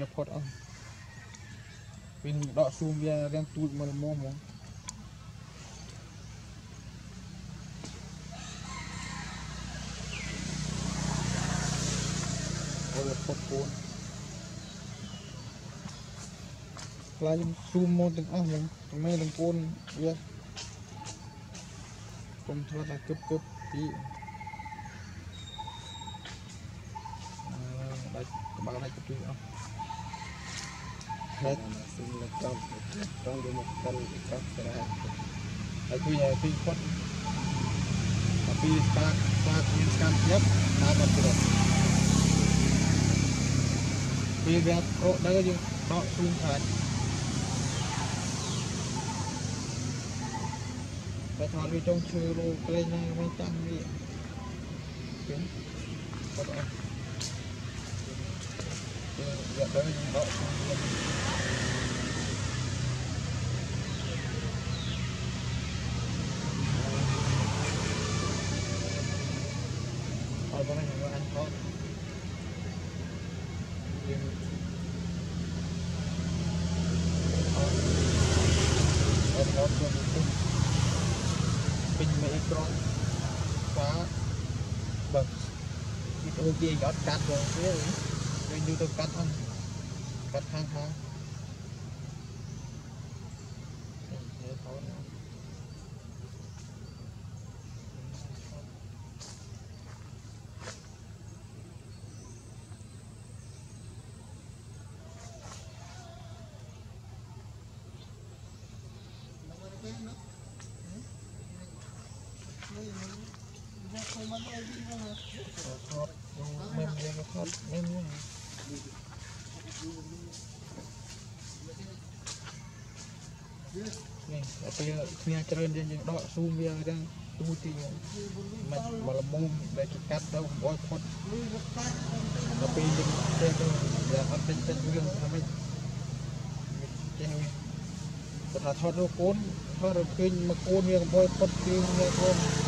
វាផុតអស់ពេលដកស៊ូមវារាងទូចមកល្មមហ្មងអូវាផុតពួនខ្លាចខ្ញុំស៊ូមមកទាំងអស់ហ្មងទាំងមេទាំងពួនវាកុំធ្វើតែគឹបគឹបពីអឺដាច់ក្បាលដាច់ពីអស់ ហើយស៊ីលក្រុមក្រុមយកមកកិនក្រាស់ស្រាហើយគឺពីផុតតែពីស្តាកស្តាកមានស្កាំញាប់តាមអត់ទៅពីវាក្រកដល់យើងដកស៊ូមខាច់តែថតវាចុងឈើលោក្លែងណាមិនចាំវាឃើញបាត់អស់វាដល់យើងដកស៊ូមវា Thôi bữa nay mình ăn thôi Nhưng Thôi Thôi thôi thôi thôi Bình mấy con Phá Bật Cái tôi kia giọt cắt rồi Thế rồi Mình như tôi cắt không Cắt hang hang Thế thôi nữa ថតមិនយើងក៏ថតមិនហ្នឹងនេះដល់ពេលគ្នាច្រើនយើងយើងដកស៊ូមវាទាំងទូទីមិនមកលមុំដែលគេកាត់ទៅកុំអោយផុតដ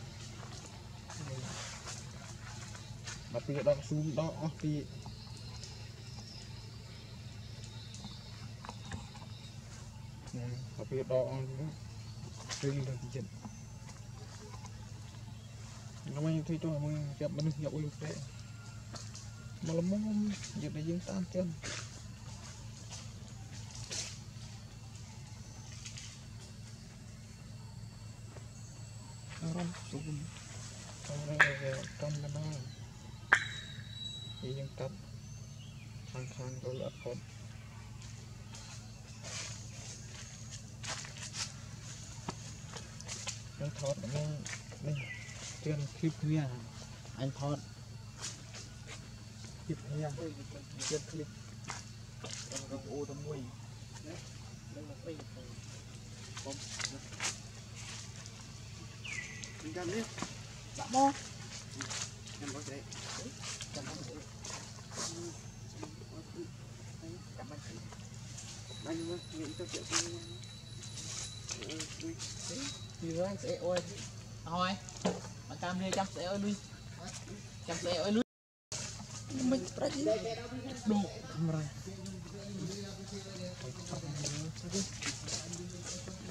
ដល់ពីដកស៊ូមដកអស់ពីដល់ពីដកអស់ទៅទៅចិត្តខ្ញុំមិនធ្វើទៅមួយចាប់មនុស្សយកអុយផ្លែមកលមុំយកតែយើងតាមចឹងអារម្មណ៍ស៊ូមទៅទៅកំណណា thì dân cấp khăn khăn tôi là phốt anh thọt nó đây trên clip nha anh thọt clip nha trên clip anh có ô tao mùi Đi ra đi. đã bó Em có thể. Anh ơi, nghĩ cho chuyện đi. thì rồi anh sẽ ôi thôi mà cam đi chăm sẽ ơi lui chăm sẽ ơi lui mình phải đi đủ kamera Làm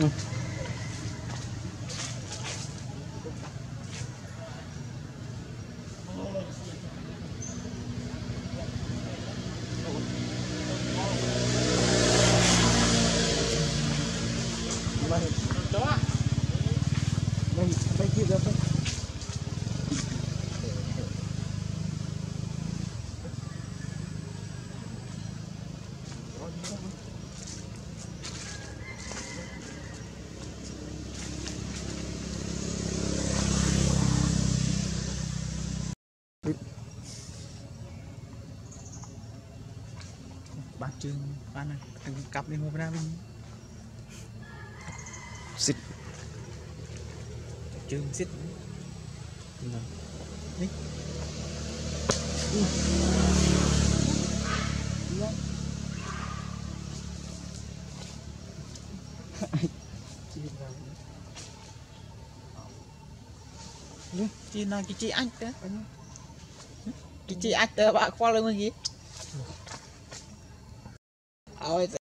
បាត់ជើងបាន ណាទាំងកាប់នេះមកណាវិញសិតជើងសិតនេះនេះជីណា គេជីអញទៅគេជីអាច